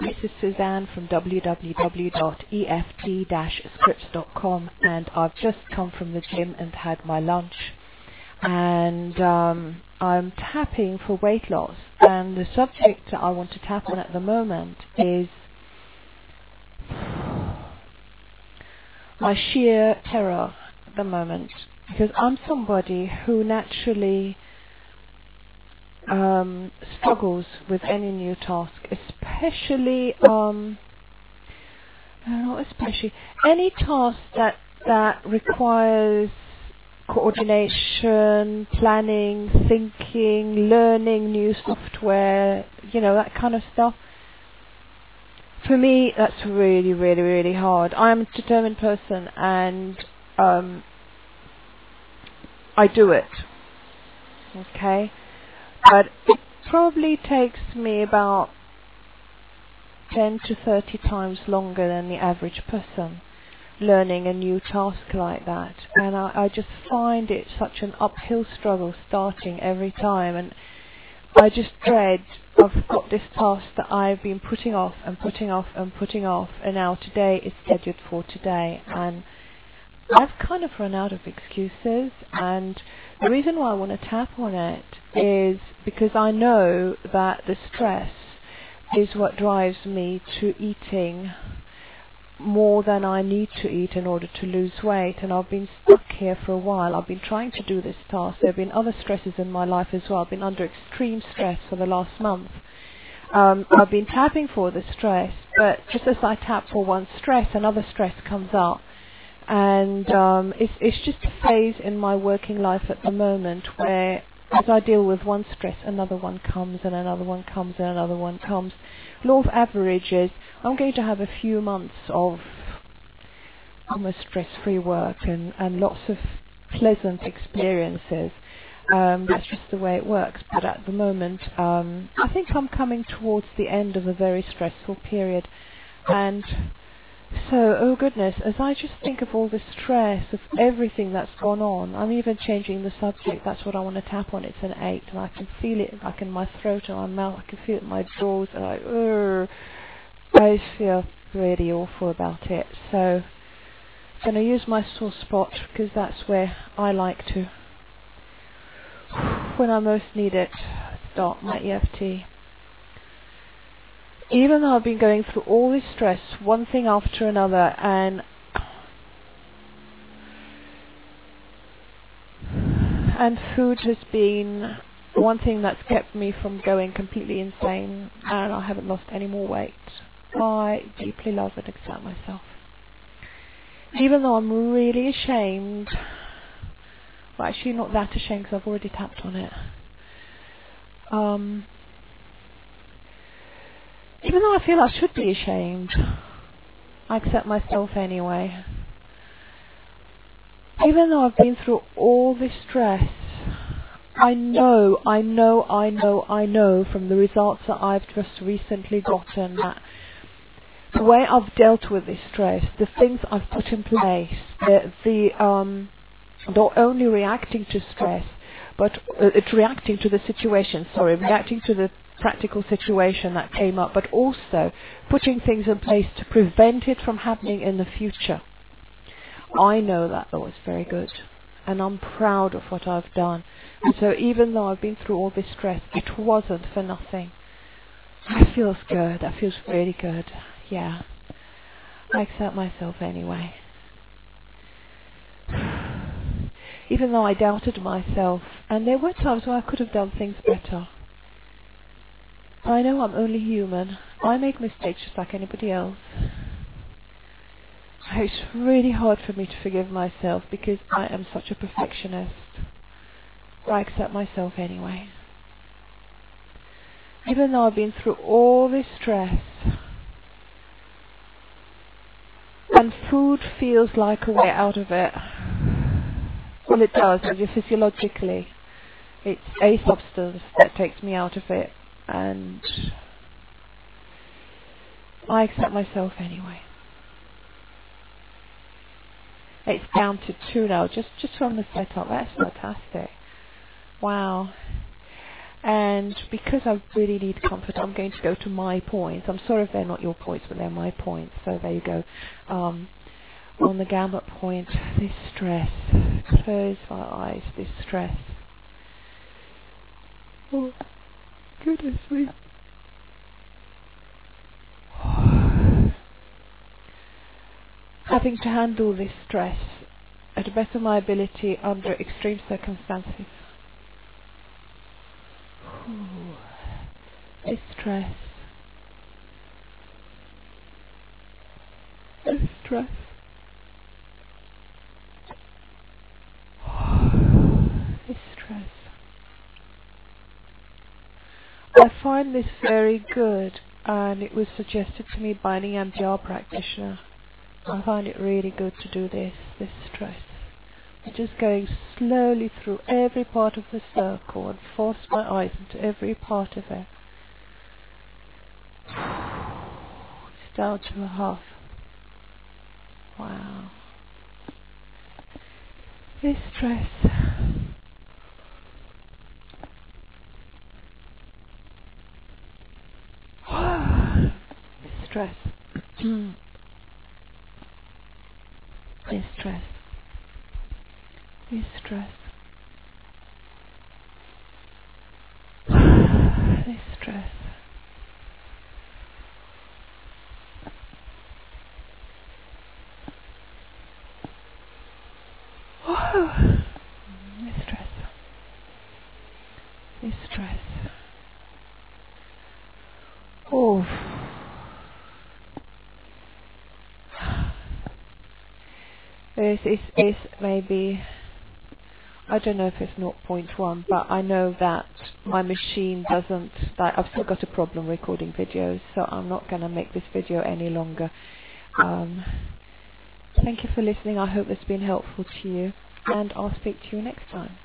This is Suzanne from www.eft-scripts.com and I've just come from the gym and had my lunch. And um, I'm tapping for weight loss and the subject that I want to tap on at the moment is my sheer terror at the moment because I'm somebody who naturally um, struggles with any new task, especially um, not especially any task that that requires coordination, planning, thinking, learning new software, you know that kind of stuff. For me, that's really, really, really hard. I'm a determined person, and um, I do it. Okay, but it probably takes me about 10 to 30 times longer than the average person learning a new task like that. And I, I just find it such an uphill struggle starting every time. And I just dread I've got this task that I've been putting off and putting off and putting off, and now today is scheduled for today. And I've kind of run out of excuses. And the reason why I want to tap on it is because I know that the stress is what drives me to eating more than I need to eat in order to lose weight and I've been stuck here for a while. I've been trying to do this task. There have been other stresses in my life as well. I've been under extreme stress for the last month. Um, I've been tapping for the stress, but just as I tap for one stress, another stress comes up. And um, it's, it's just a phase in my working life at the moment where as I deal with one stress, another one comes and another one comes and another one comes. Law of averages, I'm going to have a few months of almost stress-free work and, and lots of pleasant experiences. Um, that's just the way it works. But at the moment, um, I think I'm coming towards the end of a very stressful period. And so, oh goodness, as I just think of all the stress of everything that's gone on, I'm even changing the subject. That's what I want to tap on. It's an eight, and I can feel it like in my throat and my mouth. I can feel it in my jaws, and I, uh, I feel really awful about it. So, I'm going to use my sore spot because that's where I like to, when I most need it, start my EFT even though I've been going through all this stress, one thing after another, and and food has been one thing that's kept me from going completely insane, and I haven't lost any more weight. I deeply love and accept myself. Even though I'm really ashamed, well, actually not that ashamed because I've already tapped on it. Um, even though I feel I should be ashamed, I accept myself anyway. Even though I've been through all this stress, I know, I know, I know, I know from the results that I've just recently gotten that the way I've dealt with this stress, the things I've put in place, the, the um, not only reacting to stress, but uh, it's reacting to the situation, sorry, reacting to the practical situation that came up, but also putting things in place to prevent it from happening in the future. I know that that was very good, and I'm proud of what I've done. And so even though I've been through all this stress, it wasn't for nothing. That feels good. That feels really good. Yeah. I accept myself anyway. Even though I doubted myself, and there were times where I could have done things better. I know I'm only human. I make mistakes just like anybody else. It's really hard for me to forgive myself because I am such a perfectionist. I accept myself anyway. Even though I've been through all this stress, and food feels like a way out of it. Well, it does, is physiologically. It's a substance that takes me out of it and I accept myself anyway. It's down to two now, just just from the setup. That's fantastic. Wow. And because I really need comfort, I'm going to go to my points. I'm sorry if they're not your points, but they're my points. So there you go. Um, on the gamut point, this stress. Close my eyes, this stress. Oh, goodness me. Having to handle this stress at the best of my ability under extreme circumstances. This stress. This stress. This stress. I find this very good and it was suggested to me by an EMDR practitioner. I find it really good to do this, this stress. Just going slowly through every part of the circle and force my eyes into every part of it. It's down to a half. Wow. This stress. Stress. this stress. This stress. this stress. this stress. This stress. Oh. This is, is maybe, I don't know if it's 0.1, but I know that my machine doesn't, that I've still got a problem recording videos, so I'm not going to make this video any longer. Um, thank you for listening. I hope it's been helpful to you, and I'll speak to you next time.